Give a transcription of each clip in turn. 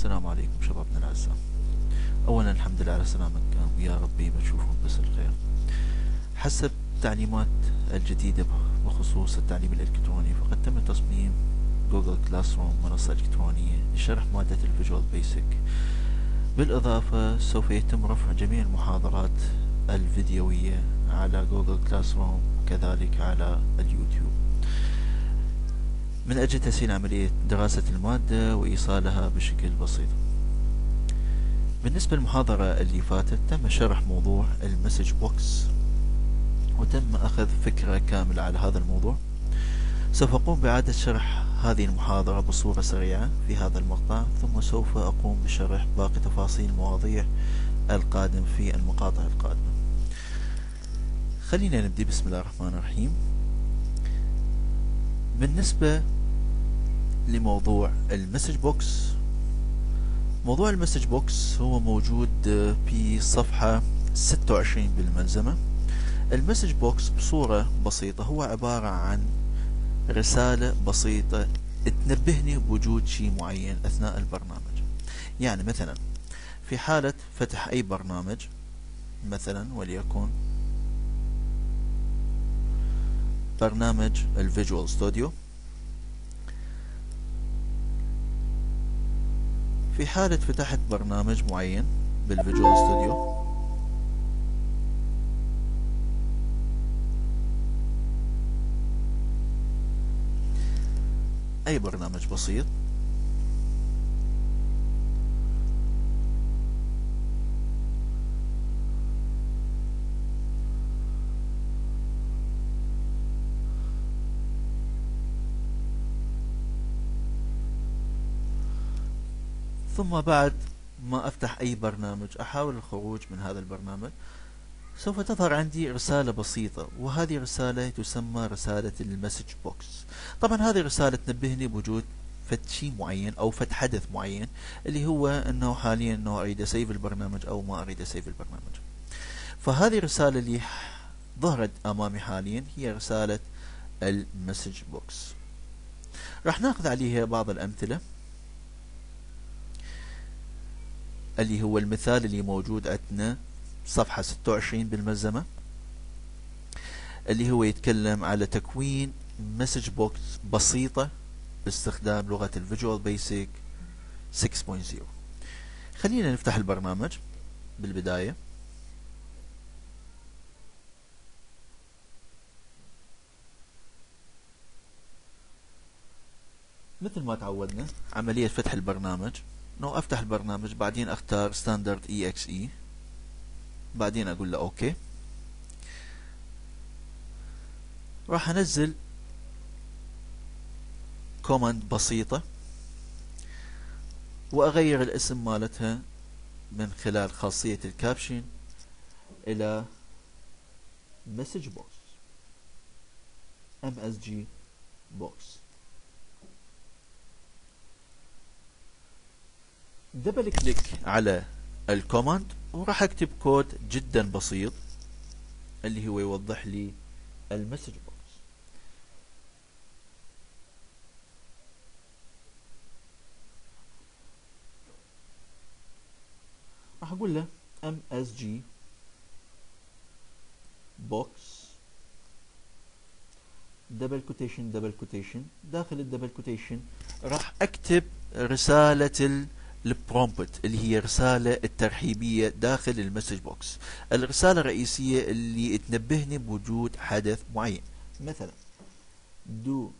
السلام عليكم شبابنا الأعزاء. أولا الحمد لله على سلامتك ويا ربي بتشوفهم بس الخير. حسب التعليمات الجديدة بخصوص التعليم الإلكتروني فقد تم تصميم Google Classroom منصة إلكترونية لشرح مادة ال Visual Basic بالإضافة سوف يتم رفع جميع المحاضرات الفيديوية على Google Classroom وكذلك على اليوتيوب. من أجل تسهيل عملية دراسة المادة وإيصالها بشكل بسيط. بالنسبة للمحاضرة اللي فاتت تم شرح موضوع ال message box وتم أخذ فكرة كاملة على هذا الموضوع. سوف أقوم بإعادة شرح هذه المحاضرة بصورة سريعة في هذا المقطع ثم سوف أقوم بشرح باقي تفاصيل المواضيع القادم في المقاطع القادمة. خلينا نبدي بسم الله الرحمن الرحيم. بالنسبة لموضوع ال message box. موضوع ال message box هو موجود في صفحة 26 بالملزمة. ال message box بصورة بسيطة هو عبارة عن رسالة بسيطة تنبهني بوجود شيء معين أثناء البرنامج. يعني مثلا في حالة فتح أي برنامج مثلا وليكن برنامج ال Visual Studio. في حالة فتحت برنامج معين بال Visual Studio. أي برنامج بسيط. ثم بعد ما أفتح أي برنامج أحاول الخروج من هذا البرنامج سوف تظهر عندي رسالة بسيطة وهذه رسالة تسمى رسالة ال message box. طبعا هذه الرسالة تنبهني بوجود فد شيء معين أو فد حدث معين اللي هو أنه حاليا أنه أريد أ save البرنامج أو ما أريد أ save البرنامج. فهذه الرسالة اللي ظهرت أمامي حاليا هي رسالة ال message box. راح نأخذ عليها بعض الأمثلة. اللي هو المثال اللي موجود عندنا صفحة 26 بالملزمة. اللي هو يتكلم على تكوين message box بسيطة باستخدام لغة ال Visual Basic 6.0 خلينا نفتح البرنامج بالبداية. مثل ما تعودنا عملية فتح البرنامج. إنه أفتح البرنامج بعدين أختار Standard EXE بعدين أقول له OK. راح أنزل command بسيطة وأغير الاسم مالتها من خلال خاصية ال caption إلى message box MSG box double click على ال command وراح أكتب كود جدا بسيط اللي هو يوضح لي ال message box راح أقول له MSG box double quotation double quotation داخل ال double quotation راح أكتب رسالة ال prompt اللي هي رسالة الترحيبية داخل ال message box. الرسالة الرئيسية اللي تنبهني بوجود حدث معين. مثلا do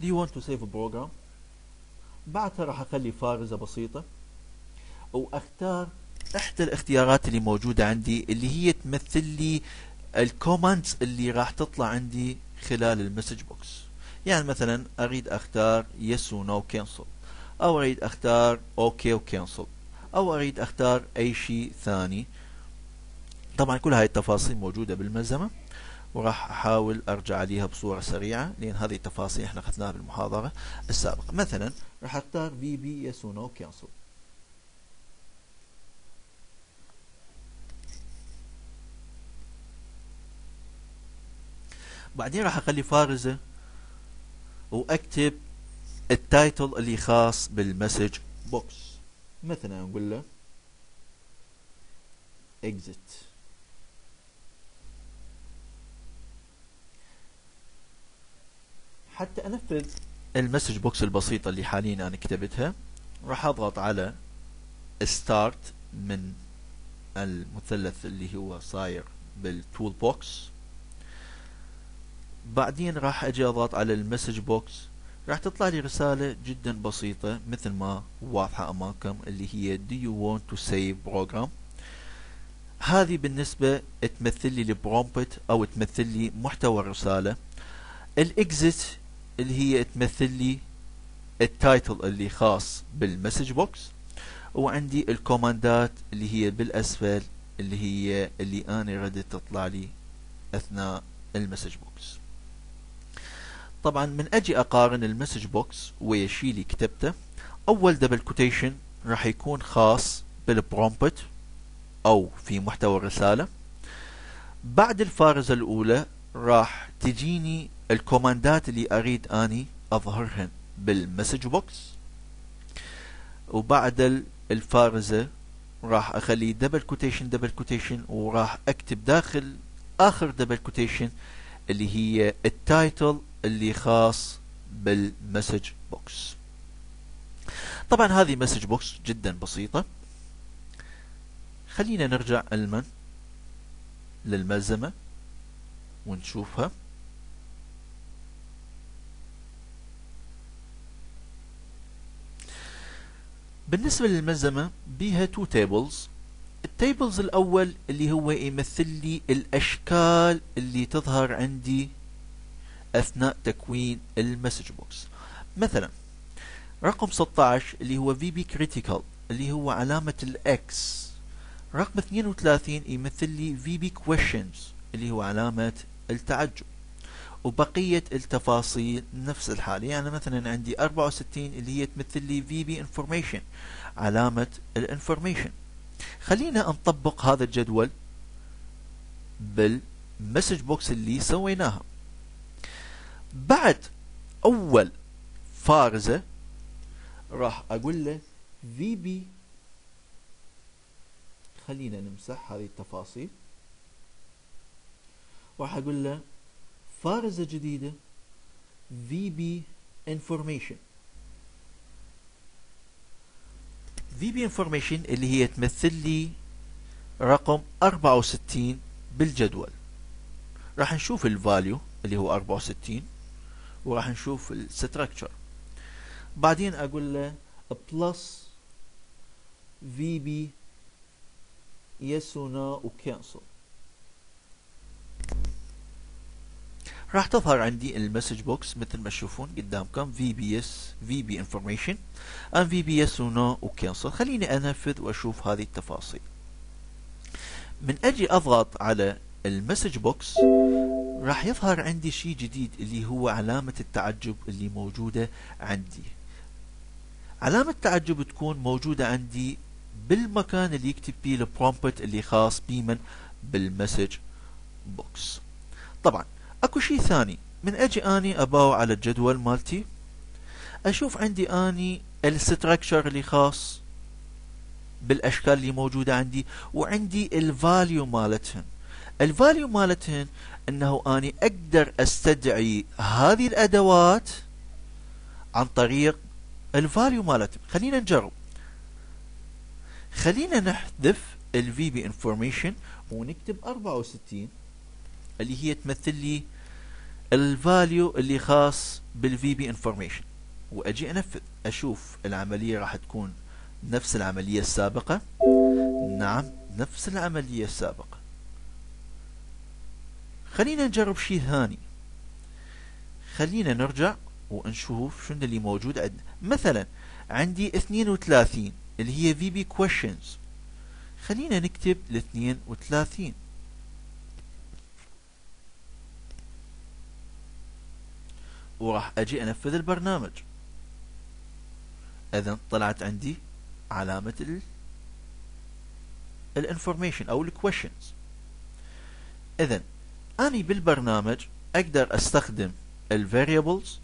Do you want to save a program? بعدها راح اخلي فارزة بسيطة. واختار إحدى الاختيارات اللي موجودة عندي اللي هي تمثل لي ال commands اللي راح تطلع عندي خلال ال message box يعني مثلا أريد أختار yes و no cancel أو أريد أختار okay و cancel أو أريد أختار أي شيء ثاني. طبعا كل هاي التفاصيل موجودة بالملزمة وراح أحاول أرجع عليها بصورة سريعة لأن هذه التفاصيل إحنا أخذناها بالمحاضرة السابقة. مثلا راح أختار VB yes و no cancel بعدين راح أخلي فارزة وأكتب ال title اللي خاص بال message box مثلا نقول له exit. حتى أنفذ ال message box البسيطة اللي حاليا أنا كتبتها. راح أضغط على start من المثلث اللي هو صاير بال tool box بعدين راح أجي أضغط على ال message box راح تطلع لي رسالة جدا بسيطة مثل ما واضحة أمامكم اللي هي do you want to save program? هذه بالنسبة تمثل لي ال prompt أو تمثل لي محتوى الرسالة. ال exit اللي هي تمثل لي ال title اللي خاص بال message box وعندي ال command ات اللي هي بالأسفل اللي هي اللي أنا ردت تطلع لي أثناء ال message box طبعا من أجي أقارن ال message box ويا شي اللي كتبته أول double quotation راح يكون خاص بال prompt أو في محتوى الرسالة. بعد الفارزة الأولى راح تجيني ال command ات اللي أريد أني أظهرهن بال message box وبعد الفارزة راح أخلي double quotation double quotation وراح أكتب داخل آخر double quotation اللي هي ال title اللي خاص بال message box طبعا هذه message box جدا بسيطة. خلينا نرجع المن للملزمة ونشوفها. بالنسبة للملزمة بيها two tables ال tables الأول اللي هو يمثل لي الأشكال اللي تظهر عندي أثناء تكوين ال message box مثلا رقم 16 اللي هو VB Critical اللي هو علامة ال X. رقم 32 يمثل لي VB Questions اللي هو علامة التعجب. وبقية التفاصيل نفس الحال يعني مثلا عندي 64 اللي هي تمثل لي VB Information علامة ال information خلينا نطبق هذا الجدول بال message box اللي سويناها. بعد أول فارزة راح أقول له VB خلينا نمسح هذه التفاصيل. راح أقول له فارزة جديدة VB Information. VB Information اللي هي تمثل لي رقم 64 بالجدول. راح نشوف ال value اللي هو 64 وراح نشوف ال structure بعدين أقول له plus yes or no و cancel راح تظهر عندي ال message box مثل ما تشوفون قدامكم VBS VB information and VB yes و no و cancel خليني أنفذ وأشوف هذه التفاصيل. من أجي أضغط على ال message box راح يظهر عندي شيء جديد اللي هو علامة التعجب اللي موجودة عندي. علامة التعجب تكون موجودة عندي بالمكان اللي يكتب فيه ال prompt اللي خاص بمن بال message box طبعا أكو شيء ثاني. من أجي آني اباوع على الجدول مالتي أشوف عندي آني ال structure اللي خاص بالأشكال اللي موجودة عندي وعندي ال value مالتهن. ال value مالتهن أنه أني أقدر أستدعي هذه الأدوات عن طريق ال value مالتهن خلينا نجرب. خلينا نحذف ال VB information ونكتب 64 اللي هي تمثل لي ال value اللي خاص بال vb information وأجي أنفذ. أشوف العملية راح تكون نفس العملية السابقة. نعم نفس العملية السابقة. خلينا نجرب شيء ثاني خلينا نرجع ونشوف شنو اللي موجود عندنا مثلا عندي 32 اللي هي vb questions. خلينا نكتب ال 32 وراح أجي أنفذ البرنامج. اذا طلعت عندي علامة ال ال information أو ال questions اذا أني بالبرنامج أقدر أستخدم ال variables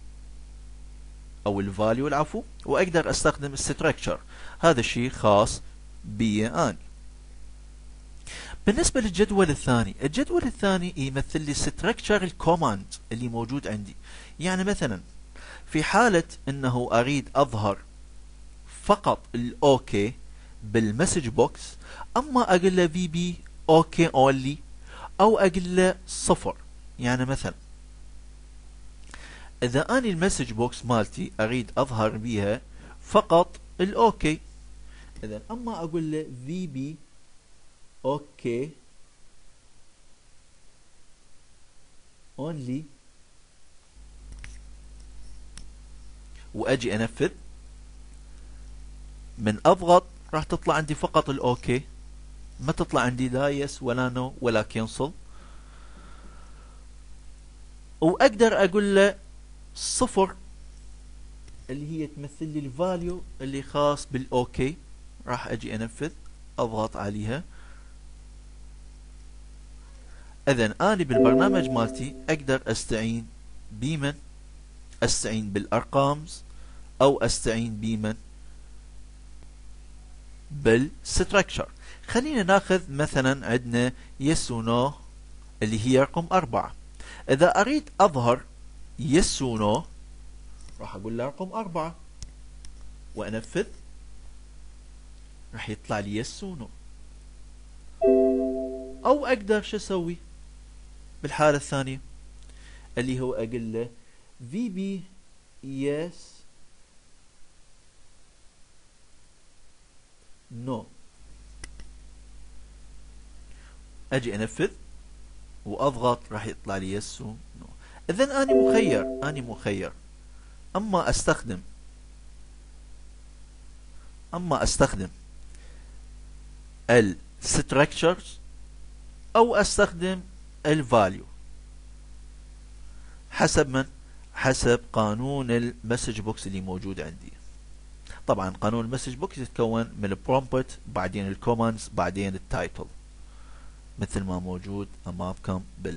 أو ال value العفو وأقدر أستخدم ال structure هذا الشيء خاص بي أني. بالنسبة للجدول الثاني الجدول الثاني يمثل لي structure ال command اللي موجود عندي. يعني مثلا في حالة إنه أريد أظهر فقط ال OK بال message box أما أقول له vb OK only أقول له صفر. يعني مثلا إذا أني ال message box مالتي أريد أظهر بيها فقط ال OK اذا أما أقول له vb OK. Only. وأجي أنفذ. من أضغط راح تطلع عندي فقط ال OK ما تطلع عندي لا yes ولا no ولا cancel وأقدر أقول له صفر اللي هي تمثل لي ال value اللي خاص بال OK راح أجي أنفذ أضغط عليها. اذا أنا بالبرنامج مالتي أقدر أستعين بمن؟ أستعين بالأرقام أو أستعين بمن؟ بال structure خلينا ناخذ مثلا عندنا yes و no اللي هي رقم أربعة. إذا أريد أظهر yes و no راح أقول له رقم أربعة. وأنفذ راح يطلع لي yes و no أو أقدر شو أسوي؟ بالحالة الثانية اللي هو أقول له vb yes no أجي انفذ وأضغط راح يطلع لي yes no اذا أني مخير أني مخير. أما أستخدم أما أستخدم ال structures أو أستخدم ال value حسب من؟ حسب قانون ال message box اللي موجود عندي. طبعا قانون ال message box يتكون من ال prompt بعدين ال commands بعدين ال title مثل ما موجود أمامكم بال